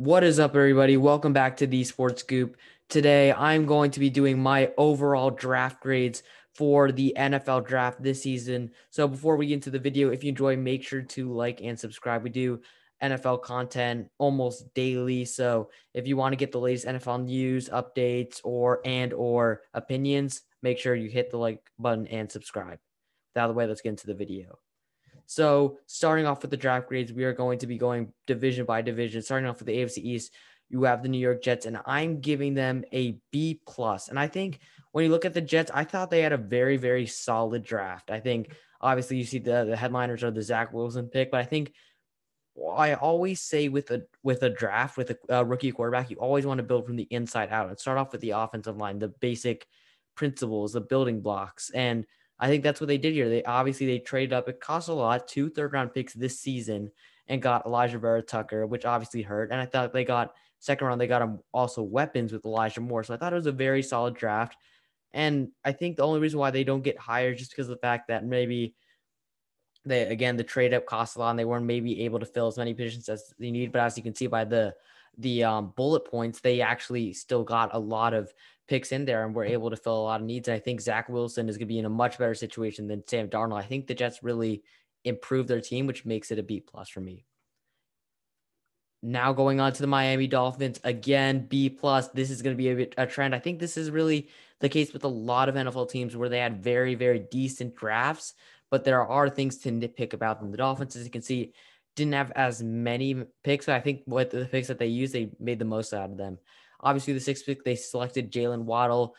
What is up, everybody? Welcome back to the Sports Scoop. Today, I'm going to be doing my overall draft grades for the NFL draft this season. So, before we get into the video, if you enjoy, make sure to like and subscribe. We do NFL content almost daily. So, if you want to get the latest NFL news, updates, or and or opinions, make sure you hit the like button and subscribe. That way, let's get into the video. So, starting off with the draft grades, we are going to be going division by division. Starting off with the AFC East, you have the New York Jets, and I'm giving them a B plus. And I think when you look at the Jets, I thought they had a very, very solid draft. I think obviously you see the, the headliners are the Zach Wilson pick, but I think I always say with a with a draft with a, rookie quarterback, you always want to build from the inside out and start off with the offensive line, the basic principles, the building blocks, and I think that's what they did here. They obviously they traded up. It cost a lot, two third round picks this season, and got Alijah Vera-Tucker, which obviously hurt. And I thought they got second round, they got him also weapons with Elijah Moore. So I thought it was a very solid draft. And I think the only reason why they don't get higher is just because of the fact that maybe they again the trade up cost a lot and they weren't maybe able to fill as many positions as they need. But as you can see by the the um, bullet points, they actually still got a lot of picks in there and we're mm-hmm. able to fill a lot of needs. And I think Zach Wilson is going to be in a much better situation than Sam Darnold. I think the Jets really improved their team, which makes it a B plus for me. Now going on to the Miami Dolphins again, B plus. This is going to be a, a trend. I think this is really the case with a lot of NFL teams where they had very, very decent drafts, but there are things to nitpick about them. The Dolphins, as you can see, didn't have as many picks, but I think what the picks that they used, they made the most out of them. Obviously, the sixth pick, they selected Jaylen Waddle.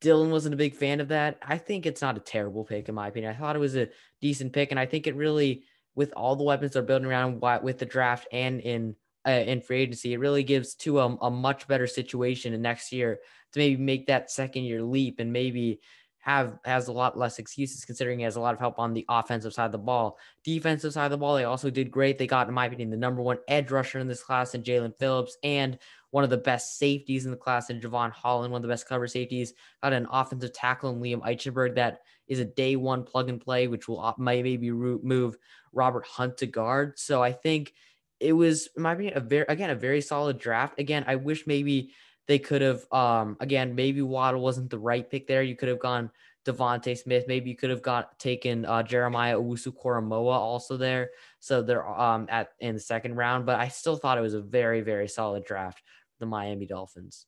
Dylan wasn't a big fan of that. I think it's not a terrible pick, in my opinion. I thought it was a decent pick, and I think it really, with all the weapons they're building around with the draft and in uh, in free agency, it really gives to a, a much better situation in next year to maybe make that second year leap and maybe have has a lot less excuses considering he has a lot of help on the offensive side of the ball. Defensive side of the ball, they also did great. They got, in my opinion, the number one edge rusher in this class in Jaelan Phillips and one of the best safeties in the class in Jevon Holland, one of the best cover safeties. Got an offensive tackle in Liam Eichenberg that is a day one plug and play, which will maybe move Robert Hunt to guard. So I think it was, in my opinion, a very again a very solid draft. Again, I wish maybe they could have, um, again, maybe Waddle wasn't the right pick there. You could have gone DeVonta Smith. Maybe you could have got taken uh, Jeremiah Owusu-Koramoah also there. So they're um, at in the second round. But I still thought it was a very, very solid draft. The Miami Dolphins.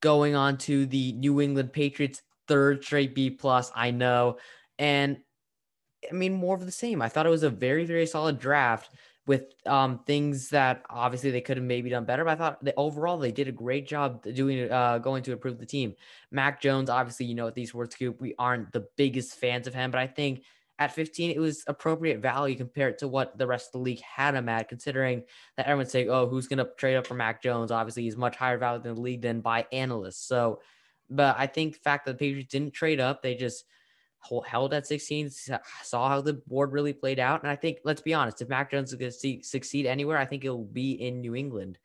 Going on to the New England Patriots, third straight B plus. I know, and I mean more of the same. I thought it was a very, very solid draft with um, things that obviously they could have maybe done better. But I thought that overall they did a great job doing uh, going to improve the team. Mac Jones, obviously, you know, at Thee Sports Scoop, we aren't the biggest fans of him, but I think at 15 it was appropriate value compared to what the rest of the league had him at, considering that everyone's saying, oh, who's going to trade up for Mac Jones? Obviously, he's much higher value than the league than by analysts. So, but I think the fact that the Patriots didn't trade up, they just held at 16, saw how the board really played out. And I think, let's be honest, if Mac Jones is going to succeed anywhere, I think it'll be in New England.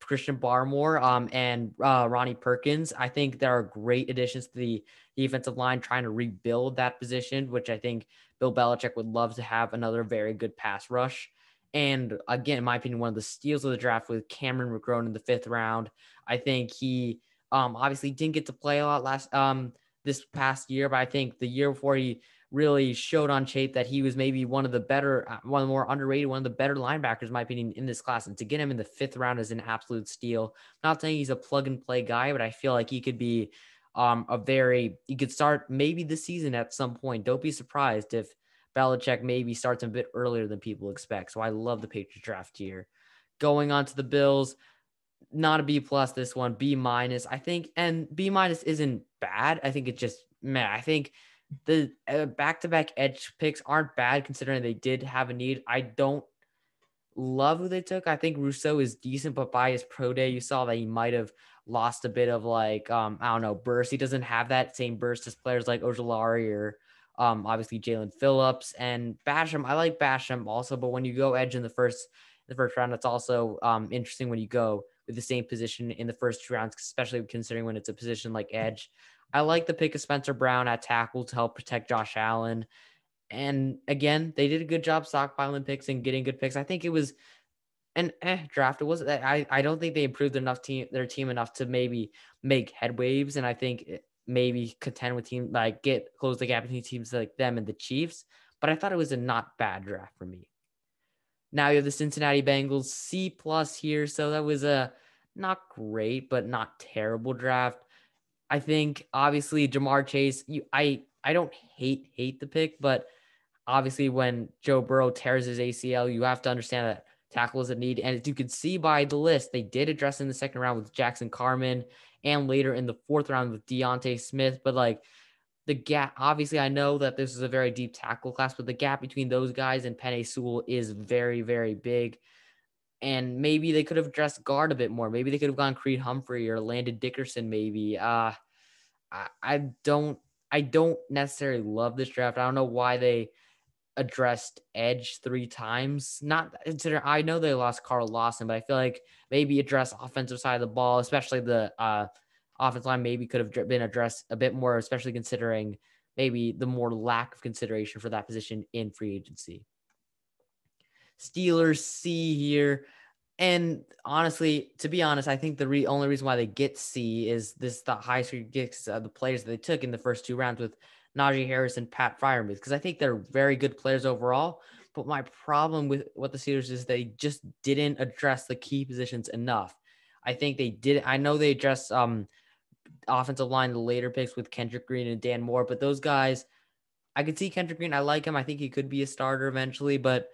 Christian Barmore um, and uh, Ronnie Perkins, I think there are great additions to the defensive line trying to rebuild that position, which I think Bill Belichick would love to have another very good pass rush. And again, in my opinion, one of the steals of the draft with Cameron McGrone in the fifth round. I think he um, obviously didn't get to play a lot last um, this past year, but I think the year before he really showed on tape that he was maybe one of the better, uh, one of the more underrated, one of the better linebackers, in my opinion, in this class. And to get him in the fifth round is an absolute steal. Not saying he's a plug and play guy, but I feel like he could be um, a very, he could start maybe the season at some point. Don't be surprised if Belichick maybe starts a bit earlier than people expect. So I love the Patriots draft here. Going on to the Bills, not a B plus this one, B minus. I think, and B minus isn't bad. I think it's just man. I think the back to back edge picks aren't bad considering they did have a need. I don't love who they took. I think Rousseau is decent, but by his pro day, you saw that he might have lost a bit of like um I don't know burst. He doesn't have that same burst as players like Ojulari or um obviously Jaelan Phillips and Basham. I like Basham also, but when you go edge in the first the first round, it's also um interesting when you go with the same position in the first two rounds, especially considering when it's a position like edge. I like the pick of Spencer Brown at tackle to help protect Josh Allen. And again, they did a good job stockpiling picks and getting good picks. I think it was an eh draft. It wasn't. I I don't think they improved enough team their team enough to maybe make head waves, and I think maybe contend with team like get close the gap between teams like them and the Chiefs. But I thought it was a not bad draft for me. Now you have the Cincinnati Bengals C plus here, so that was a not great but not terrible draft. I think obviously Ja'Marr Chase. You, I I don't hate hate the pick, but obviously when Joe Burrow tears his ACL, you have to understand that tackle is a need. And as you can see by the list, they did address in the second round with Jackson Carman and later in the fourth round with D'Ante Smith. But like the gap, obviously, I know that this is a very deep tackle class, but the gap between those guys and Penei Sewell is very, very big. And maybe they could have addressed guard a bit more. Maybe they could have gone Creed Humphrey or Landon Dickerson. Maybe. Uh, I, I don't. I don't necessarily love this draft. I don't know why they addressed edge three times. Not consider I know they lost Carl Lawson, but I feel like maybe address offensive side of the ball, especially the uh offensive line maybe could have been addressed a bit more, especially considering maybe the more lack of consideration for that position in free agency. Steelers C here. And honestly, to be honest, I think the re- only reason why they get C is this the high street gets uh, the players that they took in the first two rounds with Najee Harris and Pat Freiermuth because I think they're very good players overall. But my problem with what the Steelers is they just didn't address the key positions enough. I think they did. I know they addressed um offensive line the later picks with Kendrick Green and Dan Moore, but those guys, I could see Kendrick Green. I like him. I think he could be a starter eventually, but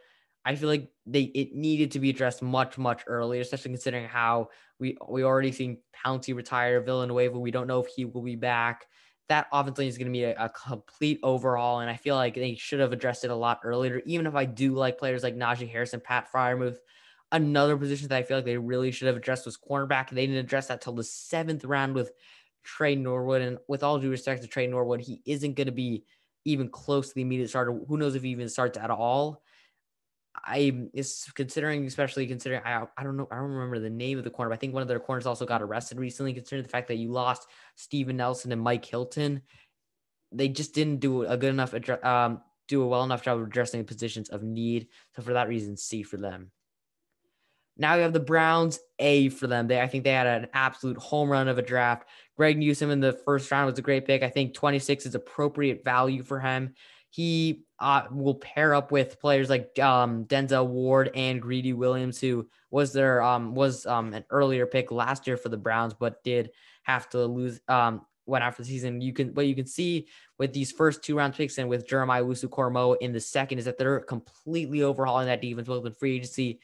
I feel like they it needed to be addressed much much earlier, especially considering how we we already seen Pouncey retire, Villanueva. We don't know if he will be back that offense line is going to be a, a, complete overhaul. And I feel like they should have addressed it a lot earlier. Even if I do like players like Najee Harris and Pat Freiermuth, another position that I feel like they really should have addressed was cornerback. They didn't address that till the seventh round with Tre Norwood. And with all due respect to Tre Norwood, he isn't going to be even close to the immediate starter. Who knows if he even starts at all? I is considering, especially considering I I don't know I don't remember the name of the corner. But I think one of their corners also got arrested recently. Considering the fact that you lost Steven Nelson and Mike Hilton, they just didn't do a good enough um do a well enough job of addressing positions of need. So for that reason, C for them. Now you have the Browns A for them. They I think they had an absolute home run of a draft. Greg Newsome in the first round was a great pick. I think 26 is appropriate value for him. He uh, will pair up with players like um, Denzel Ward and Greedy Williams, who was their um, was um, an earlier pick last year for the Browns, but did have to lose um, went after the season. You can what you can see with these first two round picks and with Jeremiah Owusu-Koramoah in the second is that they're completely overhauling that defense both in free agency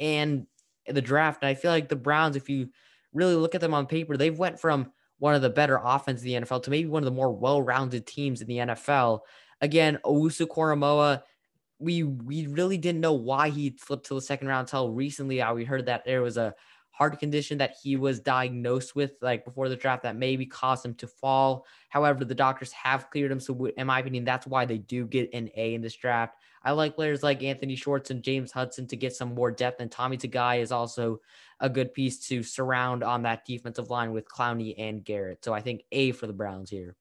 and the draft. And I feel like the Browns, if you really look at them on paper, they've went from one of the better offenses in the NFL to maybe one of the more well-rounded teams in the NFL. Again, Owusu-Koramoah, we we really didn't know why he slipped to the second round until recently. Uh, we heard that there was a heart condition that he was diagnosed with like before the draft that maybe caused him to fall. However, the doctors have cleared him. So in my opinion, that's why they do get an A in this draft. I like players like Anthony Schwartz and James Hudson to get some more depth. And Tommy Togiai is also a good piece to surround on that defensive line with Clowney and Garrett. So I think A for the Browns here.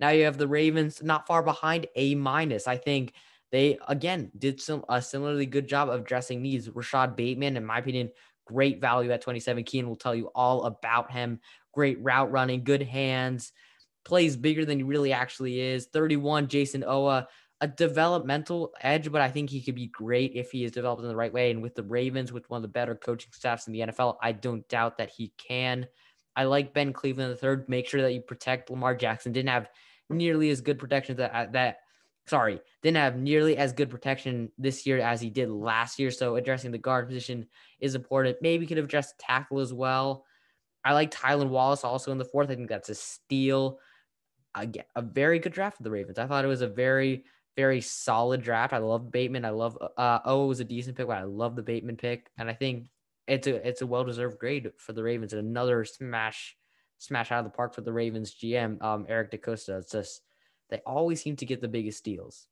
Now you have the Ravens not far behind A minus. I think they again did some a similarly good job of dressing needs. Rashod Bateman, in my opinion, great value at 27. Keen will tell you all about him. Great route running, good hands, plays bigger than he really actually is. 31, Jayson Oweh, a developmental edge, but I think he could be great if he is developed in the right way. And with the Ravens, with one of the better coaching staffs in the NFL, I don't doubt that he can. I like Ben Cleveland the third. Make sure that you protect Lamar Jackson. Didn't have nearly as good protection that that sorry didn't have nearly as good protection this year as he did last year. So addressing the guard position is important. Maybe could have addressed tackle as well. I like Tylan Wallace also in the fourth. I think that's a steal. Again, a very good draft for the Ravens. I thought it was a very very solid draft. I love Bateman. I love uh oh it was a decent pick, but I love the Bateman pick. And I think it's a it's a well deserved grade for the Ravens. And another smash smash out of the park for the Ravens GM, um, Eric DeCosta. It's just they always seem to get the biggest deals.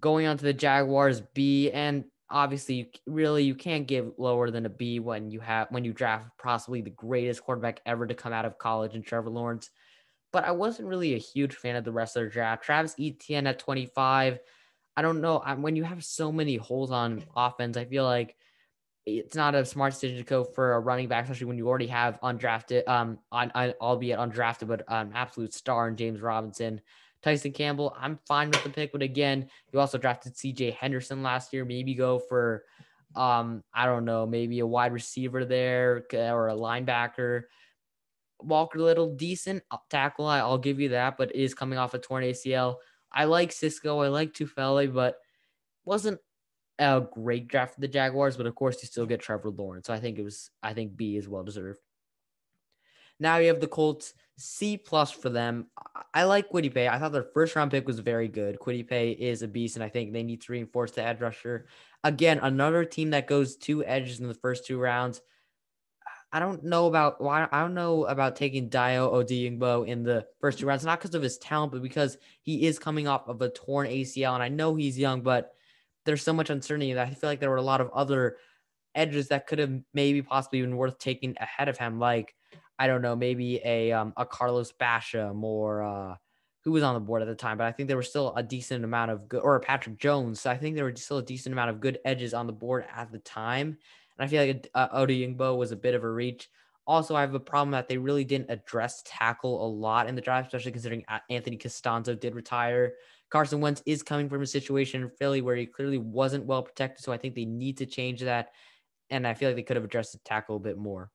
Going on to the Jaguars B, and obviously, really, you can't give lower than a B when you have when you draft possibly the greatest quarterback ever to come out of college in Trevor Lawrence. But I wasn't really a huge fan of the rest of the draft. Travis Etienne at 25. I don't know. When you have so many holes on offense, I feel like it's not a smart decision to go for a running back, especially when you already have undrafted, um, on, on albeit undrafted, but an um, absolute star in James Robinson. Tyson Campbell, I'm fine with the pick, but again, you also drafted CJ Henderson last year. Maybe go for, um, I don't know, maybe a wide receiver there or a linebacker. Walker Little, decent tackle. I'll give you that, but is coming off a torn ACL. I like Cisco. I like Tufele, but wasn't a great draft for the Jaguars, but of course you still get Trevor Lawrence. So I think it was I think B is well deserved. Now you have the Colts C plus for them. I like Paye. I thought their first round pick was very good. Paye is a beast, and I think they need to reinforce the edge rusher. Again, another team that goes two edges in the first two rounds. I don't know about why I don't know about taking Dayo Odeyingbo in the first two rounds, not because of his talent, but because he is coming off of a torn ACL. And I know he's young, but there's so much uncertainty that I feel like there were a lot of other edges that could have maybe possibly been worth taking ahead of him, like I don't know, maybe a um, a Carlos Basham or uh, who was on the board at the time, but I think there was still a decent amount of good, or Patrick Jones. So I think there were still a decent amount of good edges on the board at the time, and I feel like uh, Odeyingbo was a bit of a reach. Also, I have a problem that they really didn't address tackle a lot in the draft, especially considering Anthony Castonzo did retire. Carson Wentz is coming from a situation in Philly where he clearly wasn't well protected. So I think they need to change that. And I feel like they could have addressed the tackle a bit more.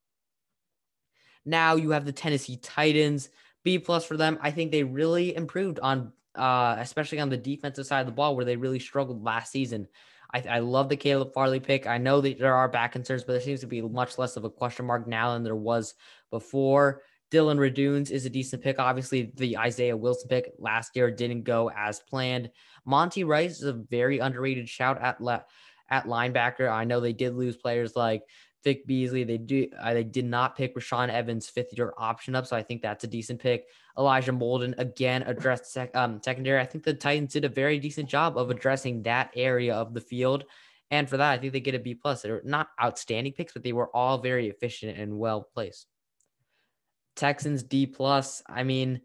Now you have the Tennessee Titans. B plus for them. I think they really improved on, uh, especially on the defensive side of the ball where they really struggled last season. I, I love the Caleb Farley pick. I know that there are back concerns, but there seems to be much less of a question mark now than there was before. Dillon Radunz is a decent pick. Obviously, the Isaiah Wilson pick last year didn't go as planned. Monty Rice is a very underrated shout at le- at linebacker. I know they did lose players like Vic Beasley. They do uh, they did not pick Rashaan Evans fifth year option up, so I think that's a decent pick. Elijah Molden again addressed sec- um, secondary. I think the Titans did a very decent job of addressing that area of the field. And for that, I think they get a B plus. They're not outstanding picks, but they were all very efficient and well placed. Texans D plus. I mean,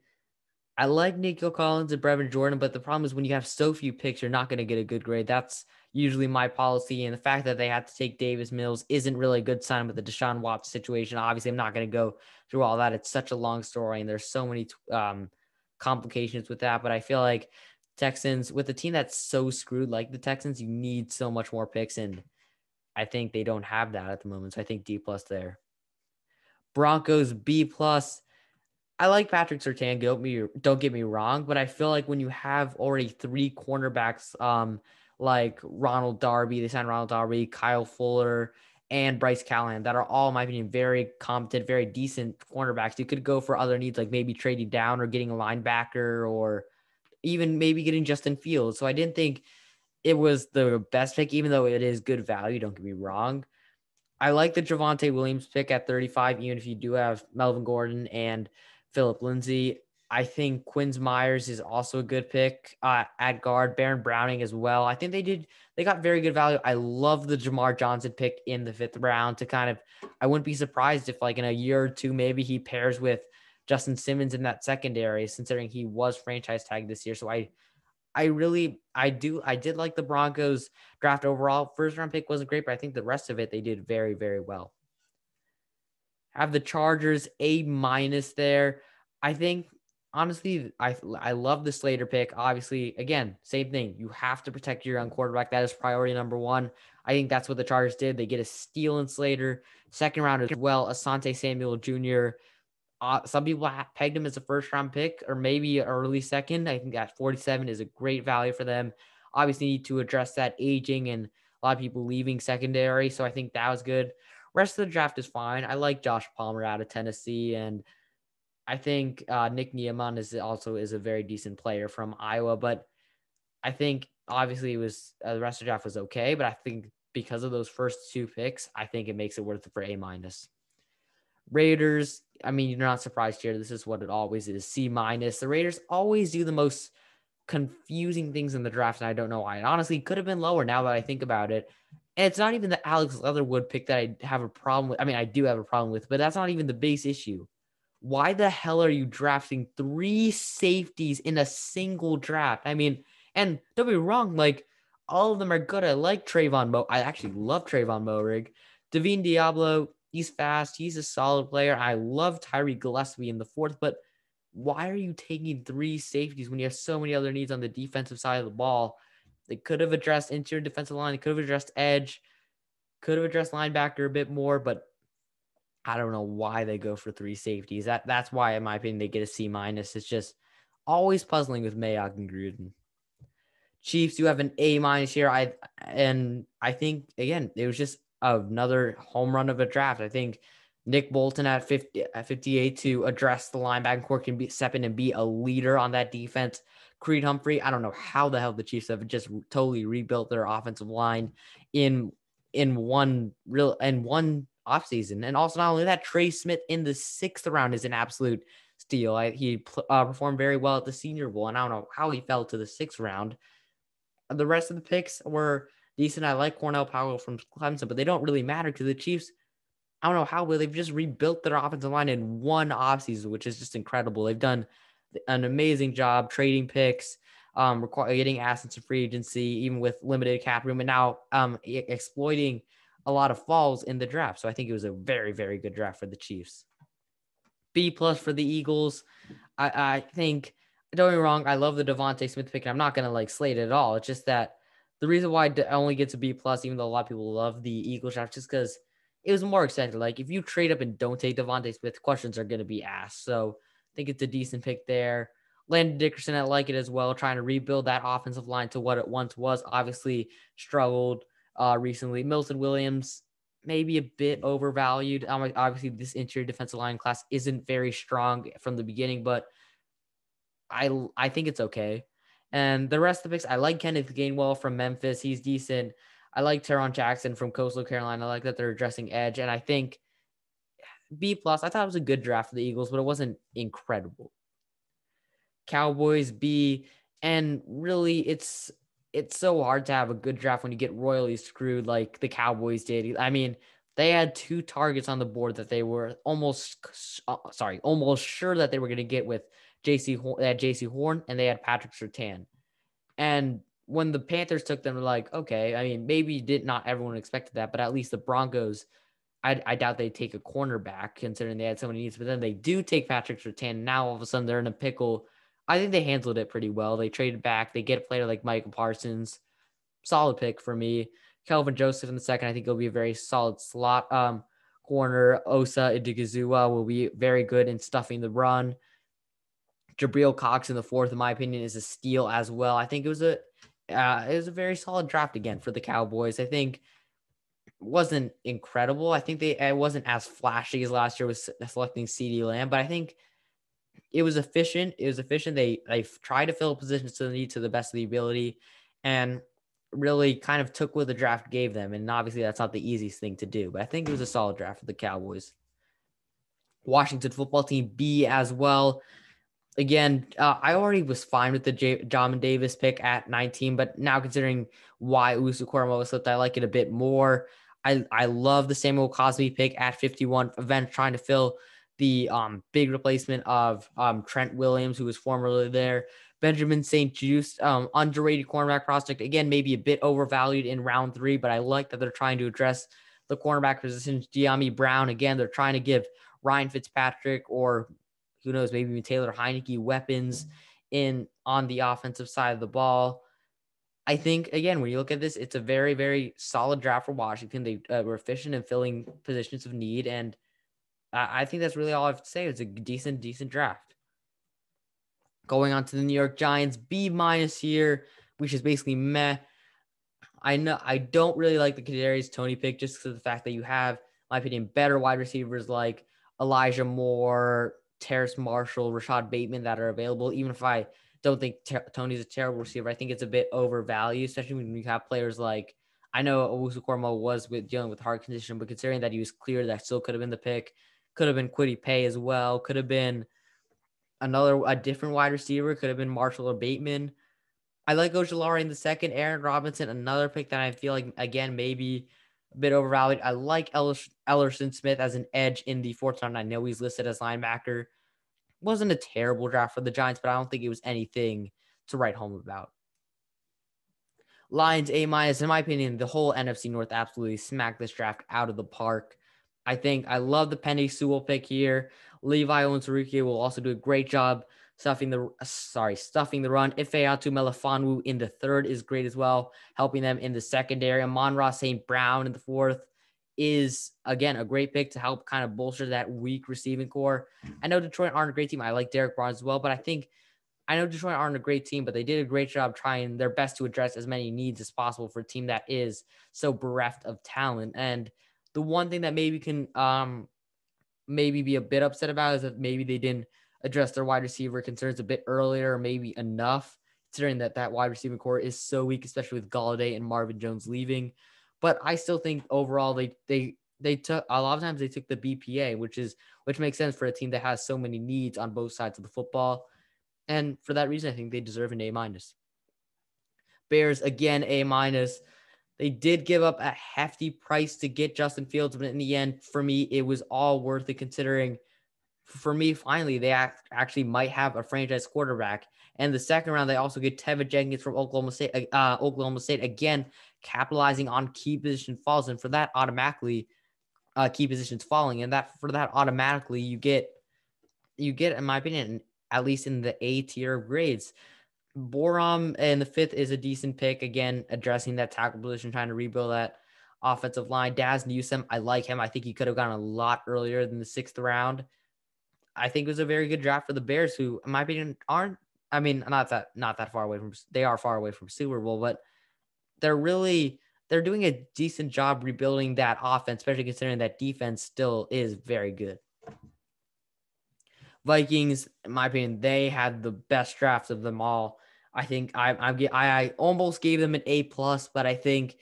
I like Nico Collins and Brevin Jordan, but the problem is when you have so few picks, you're not going to get a good grade. That's usually my policy. And the fact that they had to take Davis Mills isn't really a good sign with the Deshaun Watson situation. Obviously, I'm not going to go through all that. It's such a long story, and there's so many um, complications with that. But I feel like Texans, with a team that's so screwed like the Texans, you need so much more picks. And I think they don't have that at the moment. So I think D plus there. Broncos B plus. I like Patrick Surtain. Don't me don't get me wrong, but I feel like when you have already three cornerbacks, um, like Ronald Darby, they signed Ronald Darby, Kyle Fuller, and Bryce Callahan, that are all, in my opinion, very competent, very decent cornerbacks. You could go for other needs, like maybe trading down or getting a linebacker, or even maybe getting Justin Fields. So I didn't think it was the best pick, even though it is good value. Don't get me wrong. I like the Javonte Williams pick at 35, even if you do have Melvin Gordon and Phillip Lindsay. I think Quinn Meinerz is also a good pick uh, at guard. Baron Browning as well. I think they did. They got very good value. I love the Jamar Johnson pick in the fifth round to kind of. I wouldn't be surprised if like in a year or two maybe he pairs with Justin Simmons in that secondary, considering he was franchise tagged this year. So I I really, I do, I did like the Broncos draft overall. First round pick wasn't great, but I think the rest of it they did very, very well. Have the Chargers A minus there. I think honestly, I I love the Slater pick. Obviously, again, same thing. You have to protect your young quarterback. That is priority number one. I think that's what the Chargers did. They get a steal in Slater. Second round as well, Asante Samuel Jr. Uh, some people pegged him as a first round pick or maybe early second. I think at 47 is a great value for them. Obviously, need to address that aging and a lot of people leaving secondary. So I think that was good. Rest of the draft is fine. I like Josh Palmer out of Tennessee, and I think uh, Nick Niemann is also is a very decent player from Iowa. But I think obviously it was uh, the rest of the draft was okay, but I think because of those first two picks, I think it makes it worth it for A minus. Raiders, I mean, you're not surprised here. This is what it always is C minus. The Raiders always do the most confusing things in the draft, and I don't know why. Honestly could have been lower now that I think about it. And it's not even the Alex Leatherwood pick that I have a problem with. I mean, I do have a problem with, but that's not even the base issue. Why the hell are you drafting three safeties in a single draft? I mean, and don't be wrong, like all of them are good. I like Tre'von Mo. I actually love Tre'von Moehrig. Divine Deablo, he's fast. He's a solid player. I love Tyree Gillespie in the fourth, but why are you taking three safeties when you have so many other needs on the defensive side of the ball? They could have addressed interior defensive line. They could have addressed edge. Could have addressed linebacker a bit more, but I don't know why they go for three safeties. That that's why, in my opinion, they get a C minus. It's just always puzzling with Mayock and Gruden. Chiefs, you have an A minus here. I and I think again, it was just another home run of a draft. I think Nick Bolton at 50 at 58 to address the linebacker core can be step in and be a leader on that defense. Creed Humphrey, I don't know how the hell the Chiefs have just totally rebuilt their offensive line in in one real and one offseason. And also not only that, Trey Smith in the sixth round is an absolute steal. I, he uh, performed very well at the Senior Bowl, and I don't know how he fell to the sixth round. The rest of the picks were decent. I like Cornell Powell from Clemson, but they don't really matter because the Chiefs. I don't know how well they've just rebuilt their offensive line in one offseason, which is just incredible. They've done an amazing job trading picks, um, getting assets in free agency, even with limited cap room, and now um, exploiting a lot of falls in the draft. So I think it was a very, very good draft for the Chiefs. B plus for the Eagles. I, I think, don't get me wrong, I love the DeVonta Smith pick, and I'm not gonna like slate it at all. It's just that the reason why I only gets a B plus, even though a lot of people love the Eagles draft, just because it was more exciting. Like if you trade up and don't take DeVonta Smith, questions are gonna be asked. So I think it's a decent pick there. Landon Dickerson, I like it as well, trying to rebuild that offensive line to what it once was. Obviously, struggled uh, recently. Milton Williams, maybe a bit overvalued. Um, obviously, this interior defensive line class isn't very strong from the beginning, but I I think it's okay. And the rest of the picks, I like Kenneth Gainwell from Memphis. He's decent. I like Tarron Jackson from Coastal Carolina. I like that they're addressing edge, and I think B plus. I thought it was a good draft for the Eagles, but it wasn't incredible. Cowboys B, and really, it's it's so hard to have a good draft when you get royally screwed like the Cowboys did. I mean, they had two targets on the board that they were almost uh, sorry, almost sure that they were going to get with Jaycee Horn, they had Jaycee Horn and they had Patrick Surtain. And when the Panthers took them, like, okay, I mean, maybe did not everyone expected that, but at least the Broncos, I, I doubt they'd take a cornerback considering they had so many needs. But then they do take Patrick Surtain. Now all of a sudden they're in a pickle I think they handled it pretty well. They traded back. They get a player like Micah Parsons. Solid pick for me. Kelvin Joseph in the second. I think he'll be a very solid slot um, corner. Osa Odighizuwa will be very good in stuffing the run. Jabril Cox in the fourth, in my opinion, is a steal as well. I think it was a uh, it was a very solid draft again for the Cowboys. I think wasn't incredible. I think they it wasn't as flashy as last year with selecting CeeDee Lamb, but I think it was efficient. It was efficient. They they tried to fill positions to the need to the best of the ability, and really kind of took what the draft gave them. And obviously, that's not the easiest thing to do. But I think it was a solid draft for the Cowboys. Washington football team B as well. Again, uh, I already was fine with the J- Jamin Davis pick at 19, but now considering why Owusu Koramoah slipped, I like it a bit more. I, I love the Samuel Cosmi pick at 51, event trying to fill the um, big replacement of um, Trent Williams, who was formerly there. Benjamin St-Juste, um, underrated cornerback prospect. Again, maybe a bit overvalued in round three, but I like that they're trying to address the cornerback position. Dyami Brown, again, they're trying to give Ryan Fitzpatrick or who knows, maybe even Taylor Heinicke weapons in on the offensive side of the ball. I think again, when you look at this, it's a very, very solid draft for Washington. They uh, were efficient in filling positions of need, and I think that's really all I have to say. It's a decent, decent draft. Going on to the New York Giants, B minus here, which is basically meh. I know I don't really like the Kadarius Toney pick just because of the fact that you have, my opinion, better wide receivers like Elijah Moore, Terrace Marshall, Rashod Bateman that are available. Even if I don't think ter- Toney's a terrible receiver, I think it's a bit overvalued, especially when you have players like I know Owusu Koramoah was with dealing with heart condition, but considering that he was clear, that still could have been the pick. Could have been Kwity Paye as well. Could have been another a different wide receiver. Could have been Marshall or Bateman. I like Ojulari in the second. Aaron Robinson, another pick that I feel like again maybe a bit overvalued. I like Elerson Smith as an edge in the fourth round. I know he's listed as linebacker. Wasn't a terrible draft for the Giants, but I don't think it was anything to write home about. Lions A minus, in my opinion, the whole NFC North absolutely smacked this draft out of the park. I think I love the Penei Sewell pick here. Levi Onwuzurike will also do a great job stuffing the uh, sorry stuffing the run. Ifeatu Melifonwu in the third is great as well, helping them in the secondary. Amon-Ra St. Brown in the fourth is again a great pick to help kind of bolster that weak receiving core. I know Detroit aren't a great team. I like Derrick Barnes as well, but I think I know Detroit aren't a great team, but they did a great job trying their best to address as many needs as possible for a team that is so bereft of talent. And the one thing that maybe can um maybe be a bit upset about is that maybe they didn't address their wide receiver concerns a bit earlier, maybe enough, considering that that wide receiver core is so weak, especially with Golladay and Marvin Jones leaving. But I still think overall they they they took a lot of times they took the BPA, which is which makes sense for a team that has so many needs on both sides of the football. And for that reason, I think they deserve an A minus. Bears again A minus. They did give up a hefty price to get Justin Fields, but in the end, for me, it was all worth it considering for me, finally, they actually might have a franchise quarterback. And the second round, they also get Teven Jenkins from Oklahoma State. Uh, uh, Oklahoma State again, capitalizing on key position falls, and for that, automatically, uh, key positions falling, and that for that, automatically, you get, you get, in my opinion, at least in the A tier grades. Borom in the fifth is a decent pick. Again, addressing that tackle position, trying to rebuild that offensive line. Dazz Newsome, I like him. I think he could have gone a lot earlier than the sixth round. I think it was a very good draft for the Bears, who, in my opinion, aren't. I mean, not that not that far away from. They are far away from Super Bowl, but they're really they're doing a decent job rebuilding that offense, especially considering that defense still is very good. Vikings, in my opinion, they had the best draft of them all. I think I I I almost gave them an A plus, but I think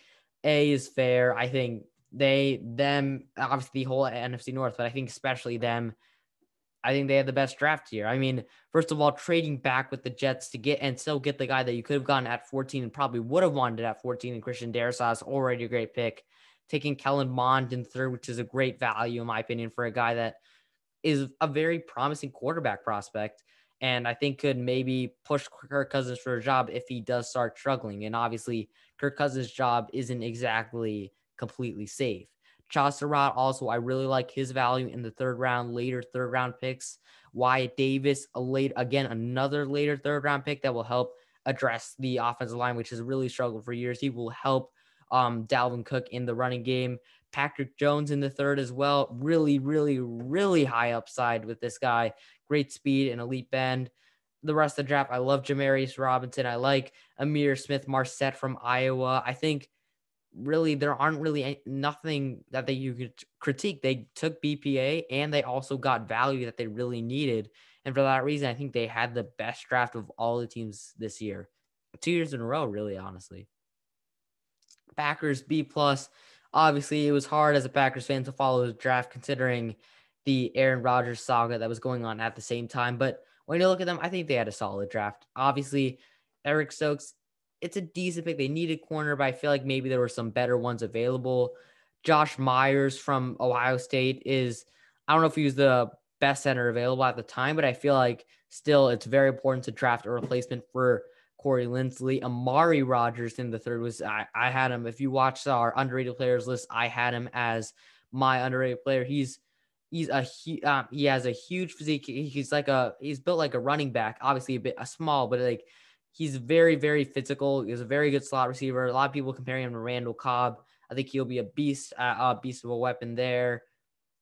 A is fair. I think they them obviously the whole NFC North, but I think especially them I think they had the best draft here. I mean, first of all, trading back with the Jets to get and still get the guy that you could have gotten at 14 and probably would have wanted at 14 and Christian Darrisaw already a great pick. Taking Kellen Mond in third, which is a great value, in my opinion, for a guy that is a very promising quarterback prospect. And I think could maybe push Kirk Cousins for a job if he does start struggling. And obviously, Kirk Cousins' job isn't exactly completely safe. Chazz Surratt also, I really like his value in the third round, later third round picks. Wyatt Davis, a late again, another later third round pick that will help address the offensive line, which has really struggled for years. He will help um, Dalvin Cook in the running game. Patrick Jones in the third as well. Really, really, really high upside with this guy. Great speed and elite bend. The rest of the draft, I love Janarius Robinson. I like Ihmir Smith-Marsette from Iowa. I think really there aren't really nothing that they you could critique. They took BPA and they also got value that they really needed. And for that reason, I think they had the best draft of all the teams this year. Two years in a row, really, honestly. Packers B plus. Obviously, it was hard as a Packers fan to follow the draft considering the Aaron Rodgers saga that was going on at the same time. But when you look at them, I think they had a solid draft. Obviously, Eric Stokes it's a decent pick. They needed corner, but I feel like maybe there were some better ones available. Josh Myers from Ohio State is, I don't know if he was the best center available at the time, but I feel like still it's very important to draft a replacement for Corey Linsley. Amari Rodgers in the third was, I, I had him. If you watch our underrated players list, I had him as my underrated player. He's, he's a he, um, he has a huge physique. He's like a he's built like a running back, obviously a bit a small, but like He's very, very physical. He's a very good slot receiver. A lot of people comparing him to Randall Cobb. I think he'll be a beast, uh, a beast of a weapon there.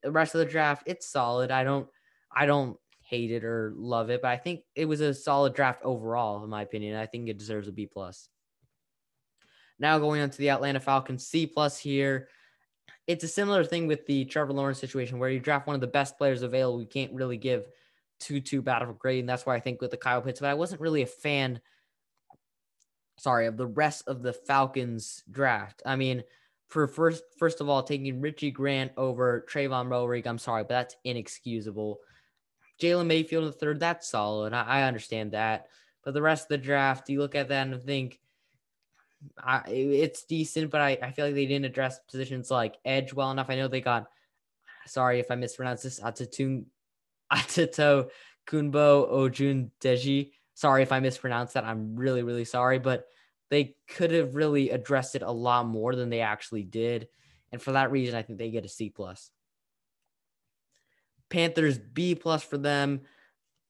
The rest of the draft, it's solid. I don't, I don't hate it or love it, but I think it was a solid draft overall, in my opinion. I think it deserves a B plus. Now going on to the Atlanta Falcons, C plus here. It's a similar thing with the Trevor Lawrence situation where you draft one of the best players available. You can't really give too too bad of a grade, and that's why I think with the Kyle Pitts. But I wasn't really a fan sorry, of the rest of the Falcons draft. I mean, for first first of all, taking Richie Grant over Tre'von Moehrig, I'm sorry, but that's inexcusable. Jalen Mayfield in the third, that's solid. I, I, understand that. But the rest of the draft, you look at that and think I, it's decent, but I, I feel like they didn't address positions like edge well enough. I know they got, sorry if I mispronounced this, Atatun, Atato Kunbo Ojun Deji sorry if I mispronounced that. I'm really, really sorry. But they could have really addressed it a lot more than they actually did. And for that reason, I think they get a C plus. Panthers B plus for them.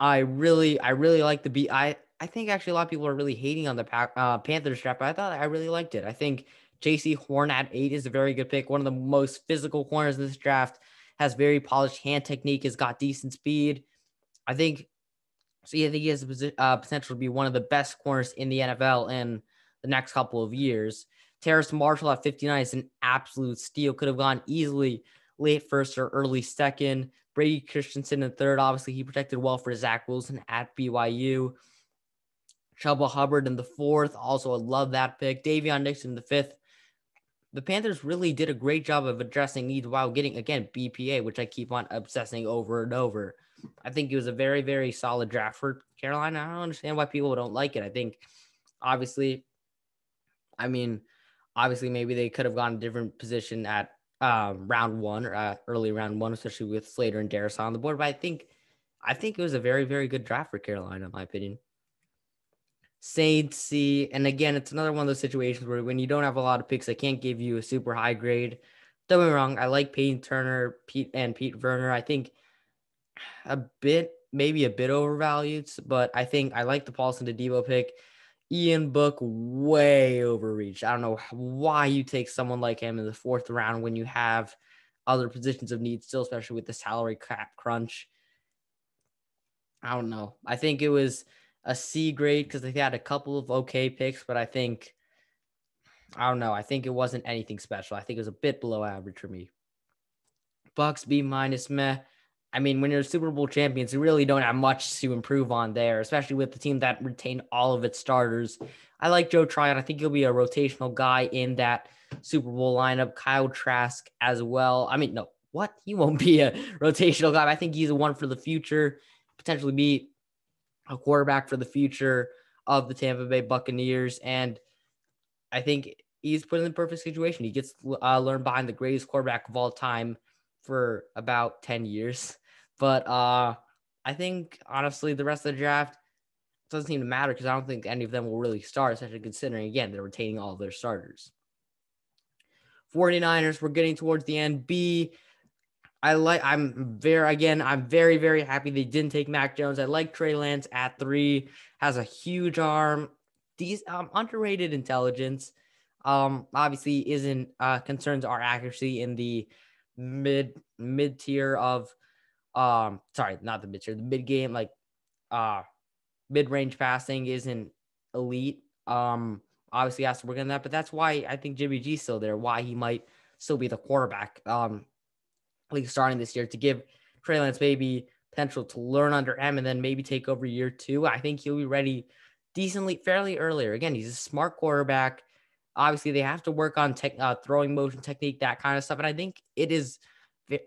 I really, I really like the B. I, I think actually a lot of people are really hating on the uh, Panthers draft, but I thought I really liked it. I think Jaycee Horn at eight is a very good pick. One of the most physical corners in this draft. Has very polished hand technique. Has got decent speed. I think. So yeah, I think he has the uh, potential to be one of the best corners in the NFL in the next couple of years. Terrace Marshall at 59 is an absolute steal. Could have gone easily late first or early second. Brady Christensen in third. Obviously, he protected well for Zach Wilson at BYU. Chuba Hubbard in the fourth. Also, I love that pick. Daviyon Nixon in the fifth. The Panthers really did a great job of addressing needs while getting, again, BPA, which I keep on obsessing over and over. I think it was a very, very solid draft for Carolina. I don't understand why people don't like it. I think, obviously, I mean, obviously, maybe they could have gone a different position at um, round one or uh, early round one, especially with Slater and Darrisaw on the board. But I think, I think it was a very, very good draft for Carolina, in my opinion. Saints C, and again, it's another one of those situations where when you don't have a lot of picks, I can't give you a super high grade. Don't get me wrong, I like Payton Turner, Pete, and Pete Werner. I think a bit, maybe a bit overvalued, but I think I like the Paulson Adebo pick. Ian Book way overreached. I don't know why you take someone like him in the fourth round when you have other positions of need still, especially with the salary cap crunch. I don't know. I think it was a C grade because they had a couple of okay picks, but I think I don't know. I think it wasn't anything special. I think it was a bit below average for me. Bucks B minus meh. I mean, when you're Super Bowl champions, you really don't have much to improve on there, especially with the team that retained all of its starters. I like Joe Tryon. I think he'll be a rotational guy in that Super Bowl lineup. Kyle Trask as well. I mean, no, what? He won't be a rotational guy. I think he's a one for the future, potentially be a quarterback for the future of the Tampa Bay Buccaneers. And I think he's put in the perfect situation. He gets uh, learned behind the greatest quarterback of all time for about 10 years. But uh, I think honestly, the rest of the draft doesn't seem to matter because I don't think any of them will really start, especially considering again they're retaining all their starters. 49ers, we're getting towards the end. B, I like I'm very again, I'm very, very happy they didn't take Mac Jones. I like Trey Lance at three, has a huge arm, these um underrated intelligence. Um, obviously isn't uh concerns our accuracy in the mid mid tier of um sorry not the mid tier the mid game like uh mid range passing isn't elite um obviously has to work on that but that's why I think Jimmy G's still there why he might still be the quarterback um like starting this year to give Trey Lance maybe potential to learn under him and then maybe take over year two I think he'll be ready decently fairly earlier again he's a smart quarterback obviously they have to work on tech, uh, throwing motion technique that kind of stuff and I think it is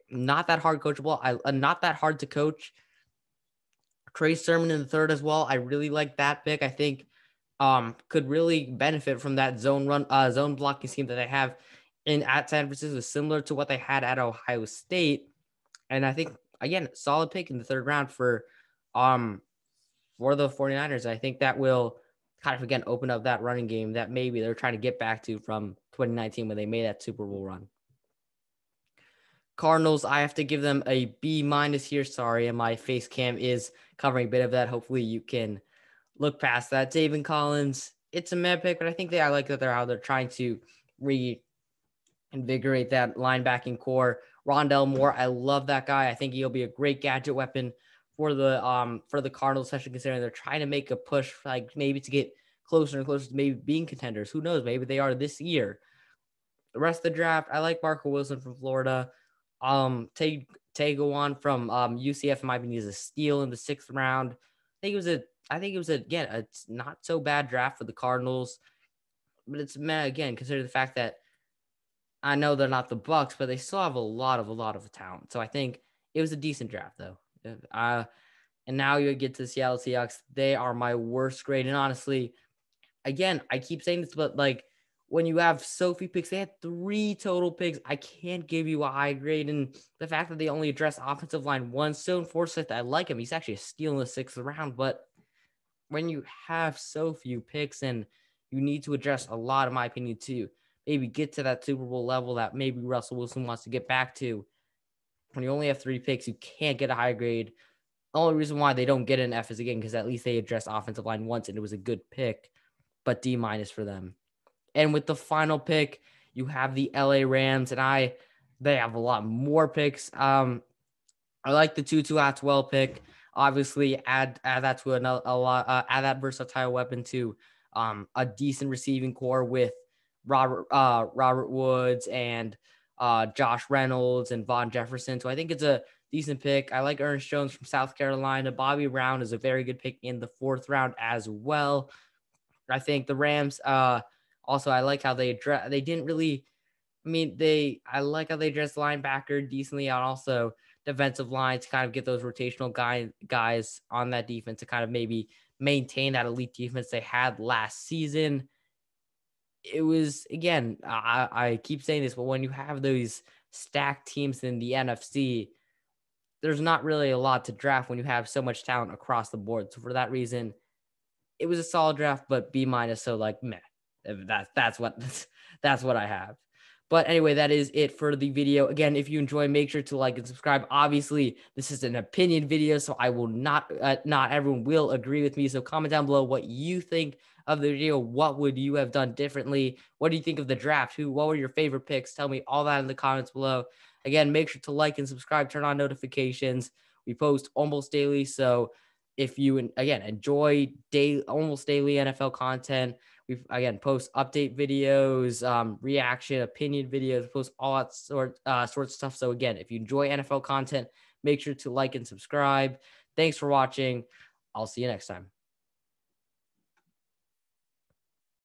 not that hard coachable. I uh, not that hard to coach. Trey Sermon in the third as well. I really like that pick. I think um could really benefit from that zone run uh zone blocking scheme that they have in at San Francisco, similar to what they had at Ohio State. And I think again, solid pick in the third round for um for the 49ers. I think that will kind of again open up that running game that maybe they're trying to get back to from 2019 when they made that Super Bowl run. Cardinals, I have to give them a B minus here. Sorry, and my face cam is covering a bit of that. Hopefully, you can look past that. Zaven Collins, it's a mad pick, but I think they I like that they're how they're trying to reinvigorate that linebacking core. Rondale Moore, I love that guy. I think he'll be a great gadget weapon for the um for the Cardinals, especially considering they're trying to make a push, like maybe to get closer and closer to maybe being contenders. Who knows? Maybe they are this year. The rest of the draft, I like Marco Wilson from Florida. Um, Tay Tagovailoa from um, UCF, my opinion, is a steal in the sixth round. I think it was a, I think it was a, again, a not so bad draft for the Cardinals, but it's again consider the fact that I know they're not the Bucks, but they still have a lot of a lot of talent. So I think it was a decent draft though. Uh, and now you get to the Seattle Seahawks. They are my worst grade, and honestly, again, I keep saying this, but like when you have Sophie picks, they had three total picks. I can't give you a high grade. And the fact that they only address offensive line one, Stone Forsythe, I like him. He's actually a steal in the sixth round. But when you have so few picks and you need to address a lot, in my opinion, to maybe get to that Super Bowl level that maybe Russell Wilson wants to get back to. When you only have three picks, you can't get a high grade. The only reason why they don't get an F is again because at least they addressed offensive line once and it was a good pick, but D minus for them. And with the final pick, you have the LA Rams, and I they have a lot more picks. Um, I like the Tutu at Atwell pick. Obviously, add add that to another a lot. Uh, add that versatile weapon to um, a decent receiving core with Robert uh, Robert Woods and uh, Josh Reynolds and Van Jefferson. So I think it's a decent pick. I like Ernest Jones from South Carolina. Bobby Brown is a very good pick in the fourth round as well. I think the Rams. Uh, also, I like how they address. They didn't really. I mean, they. I like how they address linebacker decently, and also defensive line to kind of get those rotational guy, guys on that defense to kind of maybe maintain that elite defense they had last season. It was again, I, I keep saying this, but when you have those stacked teams in the NFC, there's not really a lot to draft when you have so much talent across the board. So for that reason, it was a solid draft, but B minus. So like, meh. That's that's what that's what I have. But anyway, that is it for the video. Again, if you enjoy, make sure to like and subscribe. Obviously, this is an opinion video, so I will not, uh, not everyone will agree with me. So comment down below what you think of the video. What would you have done differently? What do you think of the draft? Who, what were your favorite picks? Tell me all that in the comments below. Again, make sure to like and subscribe, turn on notifications. We post almost daily. So if you, again, enjoy daily, almost daily NFL content, we again post update videos, um, reaction, opinion videos, post all that sort uh, sorts of stuff. So again, if you enjoy NFL content, make sure to like and subscribe. Thanks for watching. I'll see you next time.